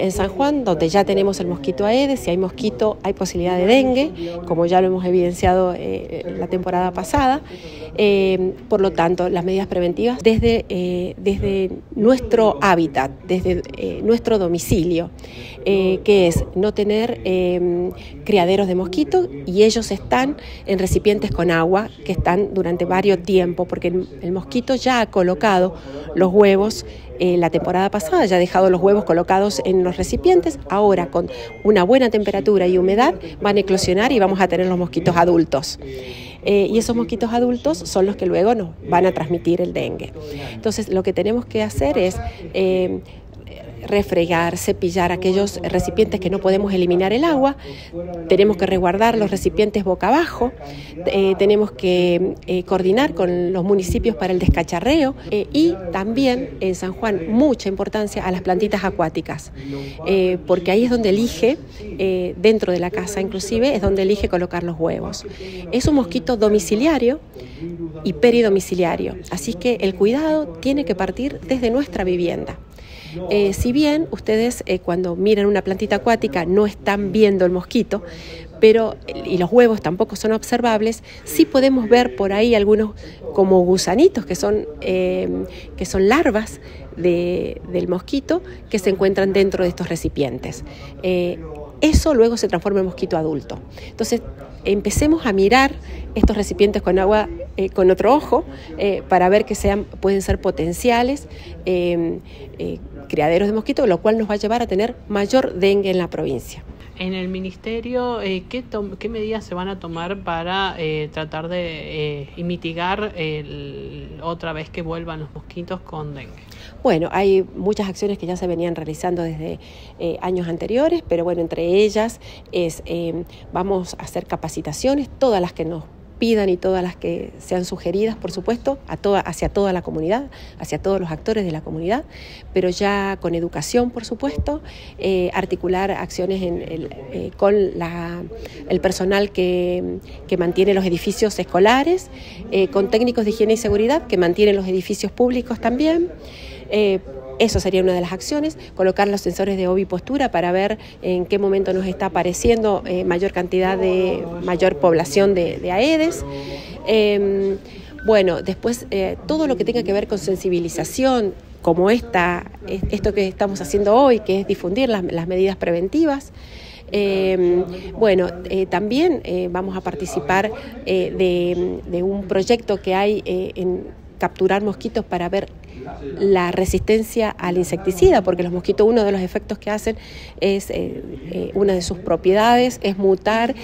En San Juan, donde ya tenemos el mosquito Aedes, si hay mosquito hay posibilidad de dengue, como ya lo hemos evidenciado eh, la temporada pasada. Eh, por lo tanto, las medidas preventivas desde, eh, desde nuestro hábitat, desde nuestro domicilio, que es no tener criaderos de mosquitos y ellos están en recipientes con agua que están durante varios tiempos, porque el mosquito ya ha colocado los huevos la temporada pasada, ya ha dejado los huevos colocados en los recipientes, ahora con una buena temperatura y humedad van a eclosionar y vamos a tener los mosquitos adultos. Eh, y esos mosquitos adultos son los que luego nos van a transmitir el dengue. Entonces, lo que tenemos que hacer es eh, refregar, cepillar aquellos recipientes que no podemos eliminar el agua, tenemos que resguardar los recipientes boca abajo, eh, tenemos que eh, coordinar con los municipios para el descacharreo. Eh, y también en San Juan mucha importancia a las plantitas acuáticas, porque ahí es donde elige, dentro de la casa inclusive, es donde elige colocar los huevos. Es un mosquito domiciliario y peridomiciliario, así que el cuidado tiene que partir desde nuestra vivienda. Eh, si bien ustedes eh, cuando miran una plantita acuática no están viendo el mosquito, pero y los huevos tampoco son observables, sí podemos ver por ahí algunos como gusanitos que son, eh, que son larvas del mosquito que se encuentran dentro de estos recipientes. eso luego se transforma en mosquito adulto. Entonces, empecemos a mirar estos recipientes con agua eh, con otro ojo eh, para ver que sean, pueden ser potenciales eh, criaderos de mosquitos, lo cual nos va a llevar a tener mayor dengue en la provincia. En el ministerio, ¿qué, ¿qué, medidas se van a tomar para tratar de mitigar otra vez que vuelvan los mosquitos con dengue? Bueno, hay muchas acciones que ya se venían realizando desde años anteriores, pero bueno, entre ellas es, vamos a hacer capacitaciones, todas las que nos pidan y todas las que sean sugeridas, por supuesto, a toda, hacia toda la comunidad, hacia todos los actores de la comunidad, pero ya con educación, por supuesto, eh, articular acciones con el personal que, que, mantiene los edificios escolares, con técnicos de higiene y seguridad que mantienen los edificios públicos también. Eh, eso sería una de las acciones, colocar los sensores de ovipostura para ver en qué momento nos está apareciendo eh, mayor cantidad de, mayor población de, AEDES. Em, bueno, después eh, todo lo que tenga que ver con sensibilización, como esta, esto que estamos haciendo hoy, que es difundir las, medidas preventivas. Em, bueno, también vamos a participar de, de, un proyecto que hay en capturar mosquitos para ver la resistencia al insecticida, porque los mosquitos uno de los efectos que hacen es, eh, eh, una de sus propiedades es mutar.